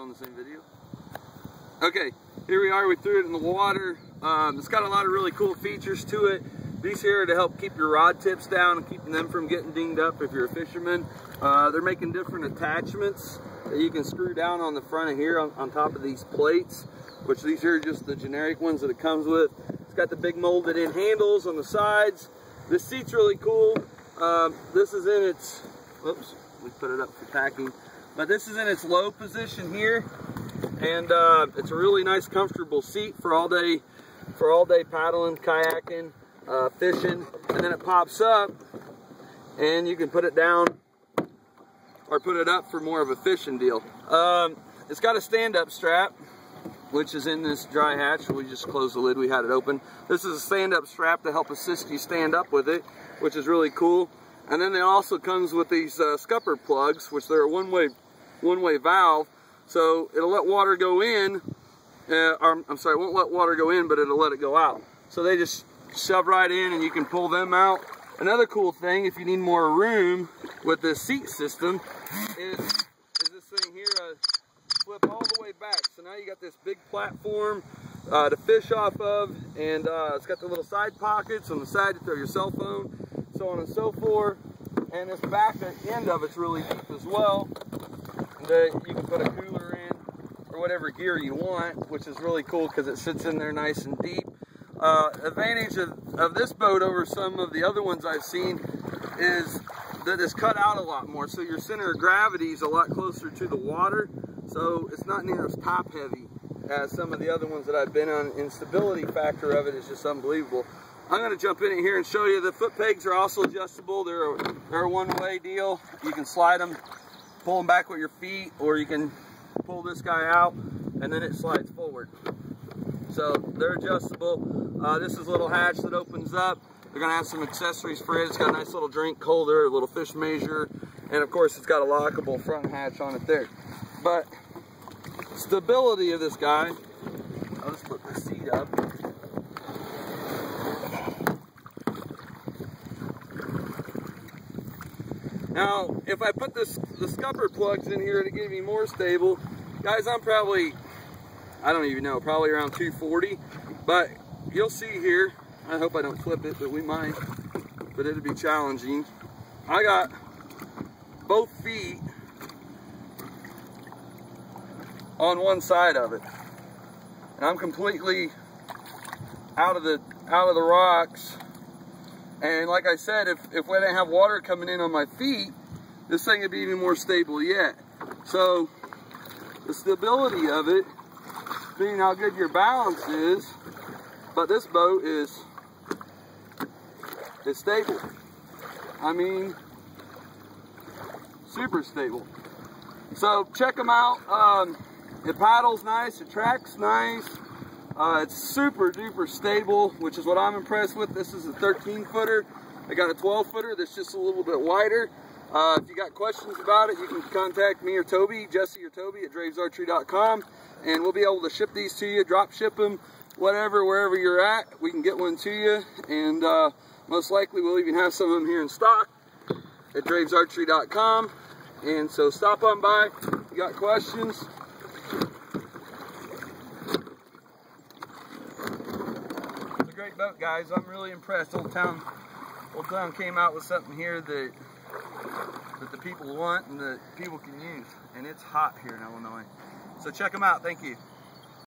still the same video? Okay, here we are, we threw it in the water. Um, it's got a lot of really cool features to it. These here are to help keep your rod tips down and keeping them from getting dinged up if you're a fisherman. Uh, they're making different attachments that you can screw down on the front of here on, on top of these plates, which these here are just the generic ones that it comes with. It's got the big molded in handles on the sides. This seat's really cool. Um, this is in its, whoops, we put it up for packing. But this is in its low position here. And uh, it's a really nice, comfortable seat for all day, for all day paddling, kayaking, uh, fishing, and then it pops up and you can put it down or put it up for more of a fishing deal. Um, it's got a stand-up strap, which is in this dry hatch. We just closed the lid, we had it open. This is a stand-up strap to help assist you stand up with it, which is really cool. And then it also comes with these uh, scupper plugs, which they're a one-way one-way valve. So it'll let water go in, uh, or, I'm sorry, it won't let water go in, but it'll let it go out. So they just shove right in and you can pull them out. Another cool thing, if you need more room with this seat system, is, is this thing here, uh, flip all the way back. So now you got this big platform uh, to fish off of, and uh, it's got the little side pockets on the side to throw your cell phone, so on and so forth. And this back end of it's really deep as well. That you can put a cooler in or whatever gear you want, which is really cool because it sits in there nice and deep. Uh, advantage of, of this boat over some of the other ones I've seen is that it's cut out a lot more. So your center of gravity is a lot closer to the water. So it's not near as top heavy as some of the other ones that I've been on. And stability factor of it is just unbelievable. I'm going to jump in here and show you the foot pegs are also adjustable. They're a, they're a one-way deal. You can slide them, pull them back with your feet, or you can pull this guy out and then it slides forward. So they're adjustable. Uh, this is a little hatch that opens up. They're gonna have some accessories for it. It's got a nice little drink holder, a little fish measure, and of course it's got a lockable front hatch on it there. But stability of this guy, I'll just put the seat up. Now, if I put this the scupper plugs in here to get me more stable, guys, I'm probably, I don't even know, probably around 240. But you'll see here, I hope I don't flip it, but we might, but it'll be challenging. I got both feet on one side of it. And I'm completely out of the out of the rocks. And like I said, if, if we didn't have water coming in on my feet, this thing would be even more stable yet. So the stability of it, being how good your balance is, but this boat is is stable. I mean, super stable. So check them out. Um, it paddles nice, it tracks nice. Uh, it's super duper stable, which is what I'm impressed with. This is a 13 footer. I got a 12 footer that's just a little bit wider. Uh, if you got questions about it, you can contact me or Toby, Jesse or Toby at dravesarchery.com, and we'll be able to ship these to you, drop ship them, whatever, wherever you're at. We can get one to you, and uh, most likely we'll even have some of them here in stock at dravesarchery.com. And so stop on by. If you got questions? It's a great boat, guys. I'm really impressed. Old Town, Old Town came out with something here that that the people want and that people can use. And it's hot here in Illinois. So check them out. Thank you.